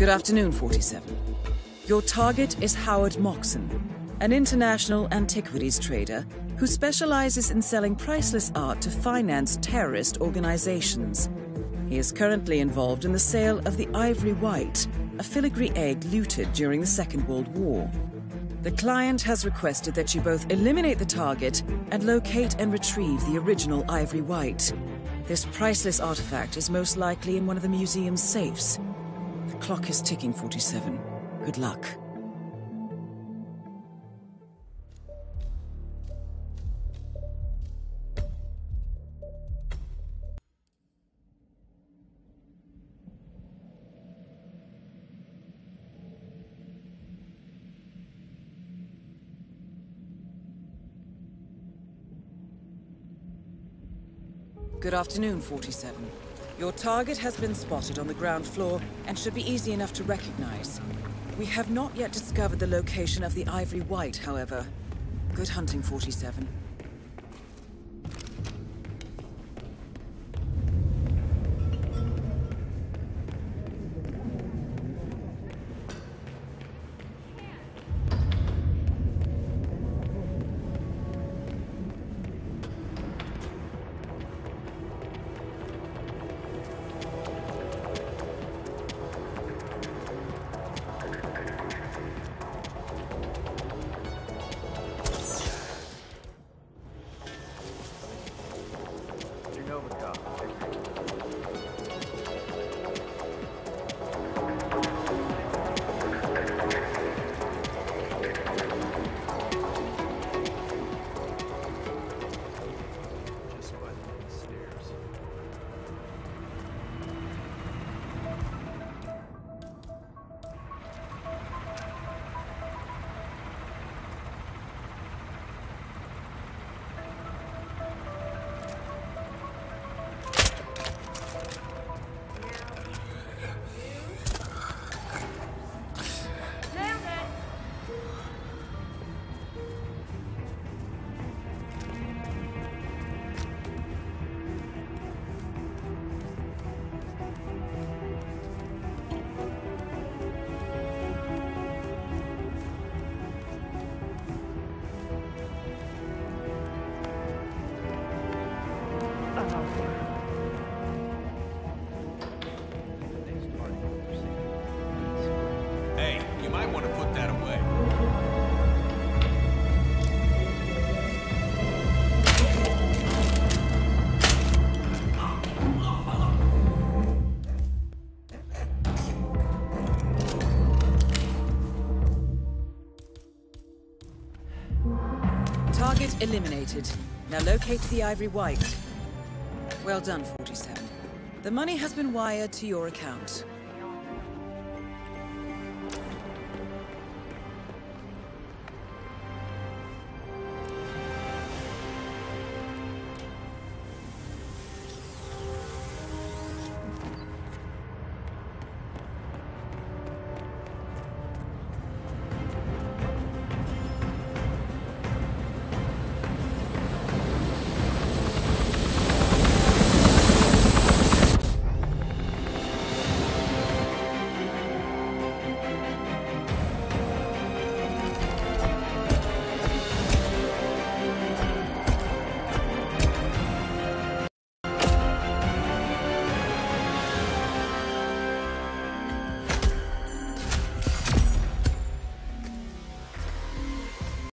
Good afternoon, 47. Your target is Howard Moxon, an international antiquities trader who specializes in selling priceless art to finance terrorist organizations. He is currently involved in the sale of the Ivory White, a filigree egg looted during the Second World War. The client has requested that you both eliminate the target and locate and retrieve the original Ivory White. This priceless artifact is most likely in one of the museum's safes. The clock is ticking, 47. Good luck. Good afternoon, 47. Your target has been spotted on the ground floor and should be easy enough to recognize. We have not yet discovered the location of the Ivory White, however. Good hunting, 47. Africa. Hey, you might want to put that away. Target eliminated. Now locate the Ivory White. Well done, 47. The money has been wired to your account.